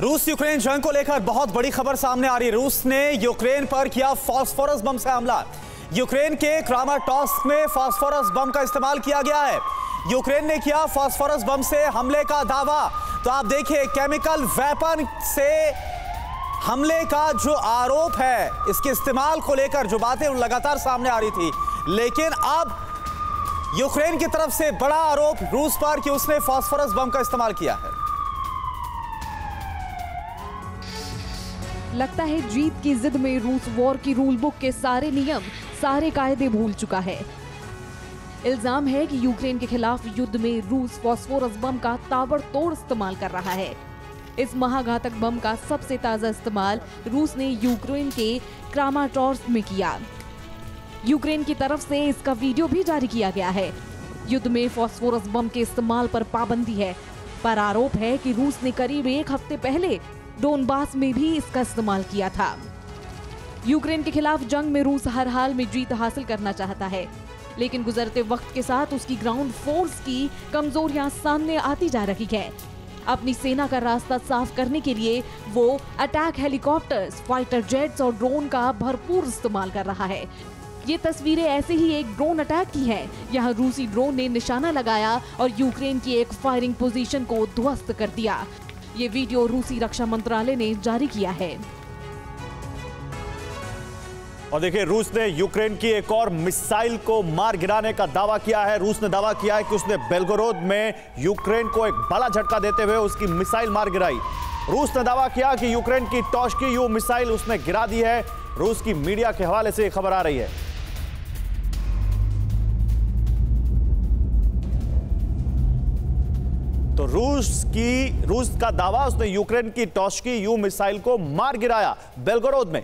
रूस यूक्रेन जंग को लेकर बहुत बड़ी खबर सामने आ रही है। रूस ने यूक्रेन पर किया फास्फोरस बम से हमला। यूक्रेन के क्रामाटॉस्क में फास्फोरस बम का इस्तेमाल किया गया है। यूक्रेन ने किया फास्फोरस बम से हमले का दावा। तो आप देखिए, केमिकल वेपन से हमले का जो आरोप है, इसके इस्तेमाल को लेकर जो बातें लगातार सामने आ रही थी। लेकिन अब यूक्रेन की तरफ़ से बड़ा आरोप रूस पर कि उसने फास्फोरस बम का इस्तेमाल किया है। लगता है जीत की जिद में रूस वॉर की रूल बुक के सारे नियम, सारे कायदे भूल चुका है। इल्ज़ाम है कि यूक्रेन के खिलाफ युद्ध में रूस फास्फोरस बम का ताबड़तोड़ इस्तेमाल कर रहा है। इस महाघातक बम का सबसे ताज़ा इस्तेमाल रूस ने यूक्रेन के क्रामाटोर्स में किया। यूक्रेन की तरफ़ से इसका वीडियो भी जारी किया गया है। युद्ध में फॉस्फोरस बम के इस्तेमाल पर पाबंदी है, पर आरोप है कि रूस ने करीब एक हफ़्ते पहले डोनबास में भी इसका इस्तेमाल किया था। यूक्रेन के खिलाफ जंग में रूस हर हाल में जीत हासिल करना चाहता है। लेकिन गुजरते वक्त के साथ उसकी ग्राउंड फोर्स की कमजोरियाँ सामने आती जा रही है। अपनी सेना का रास्ता साफ़ करने के लिए वो अटैक हेलीकॉप्टर्स फाइटर जेट्स और ड्रोन का भरपूर इस्तेमाल कर रहा है। ये तस्वीरें ऐसे ही एक ड्रोन अटैक की है। यहाँ रूसी ड्रोन ने निशाना लगाया और यूक्रेन की एक फायरिंग पोजीशन को ध्वस्त कर दिया। ये वीडियो रूसी रक्षा मंत्रालय ने जारी किया है। और देखिए, रूस ने यूक्रेन की एक और मिसाइल को मार गिराने का दावा किया है। रूस ने दावा किया है कि उसने बेलगोरोद में यूक्रेन को एक बड़ा झटका देते हुए उसकी मिसाइल मार गिराई। रूस ने दावा किया कि यूक्रेन की टॉश की यू मिसाइल उसने गिरा दी है। रूस की मीडिया के हवाले से खबर आ रही है। तो रूस की, रूस का दावा, उसने यूक्रेन की टॉस्की यू मिसाइल को मार गिराया। बेलगोरोद में।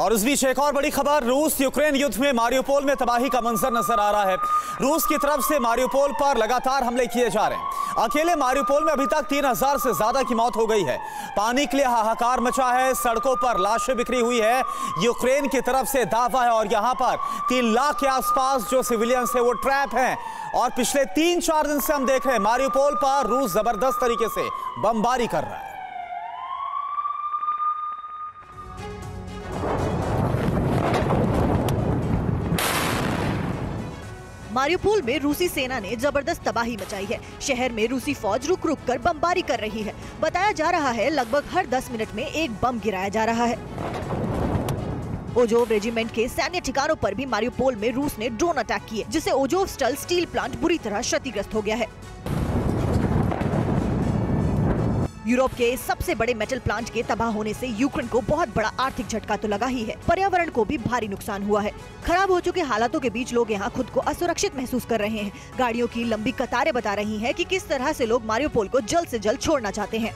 और इस बीच एक और बड़ी खबर रूस यूक्रेन युद्ध में मारियोपोल में तबाही का मंजर नज़र आ रहा है। रूस की तरफ़ से मारियोपोल पर लगातार हमले किए जा रहे हैं। अकेले मारियोपोल में अभी तक तीन हज़ार से ज़्यादा की मौत हो गई है। पानी के लिए हाहाकार मचा है, सड़कों पर लाशें बिखरी हुई है। यूक्रेन की तरफ़ से दावा है और यहाँ पर तीन लाख के आसपास जो सिविलियंस है वो ट्रैप हैं। और पिछले तीन चार दिन से हम देख रहे हैं, मारियोपोल पर रूस ज़बरदस्त तरीके से बमबारी कर रहा है। मारियोपोल में रूसी सेना ने ज़बरदस्त तबाही मचाई है। शहर में रूसी फौज रुक रुक कर बमबारी कर रही है। बताया जा रहा है, लगभग हर 10 मिनट में एक बम गिराया जा रहा है। ओजोव रेजिमेंट के सैन्य ठिकानों पर भी मारियोपोल में रूस ने ड्रोन अटैक किए, जिससे ओजोव स्टल स्टील प्लांट बुरी तरह क्षतिग्रस्त हो गया है। यूरोप के सबसे बड़े मेटल प्लांट के तबाह होने से यूक्रेन को बहुत बड़ा आर्थिक झटका तो लगा ही है। पर्यावरण को भी भारी नुकसान हुआ है। खराब हो चुके हालातों के बीच लोग यहाँ खुद को असुरक्षित महसूस कर रहे हैं। गाड़ियों की लंबी कतारें बता रही हैं कि किस तरह से लोग मारियोपोल को जल्द से जल्द छोड़ना चाहते हैं।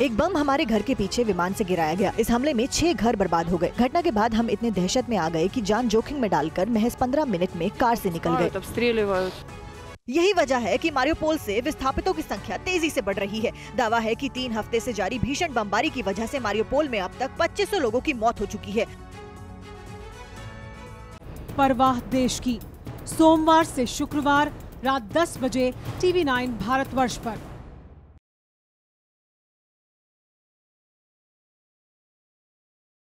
एक बम हमारे घर के पीछे विमान से गिराया गया। इस हमले में छह घर बर्बाद हो गए। घटना के बाद हम इतने दहशत में आ गए कि जान जोखिम में डालकर महज पंद्रह मिनट में कार से निकल गए। यही वजह है कि मारियोपोल से विस्थापितों की संख्या तेज़ी से बढ़ रही है। दावा है कि तीन हफ़्ते से जारी भीषण बमबारी की वजह से मारियोपोल में अब तक 2500 लोगों की मौत हो चुकी है। परवाह देश की। सोमवार से शुक्रवार रात 10 बजे टीवी 9 भारतवर्ष पर।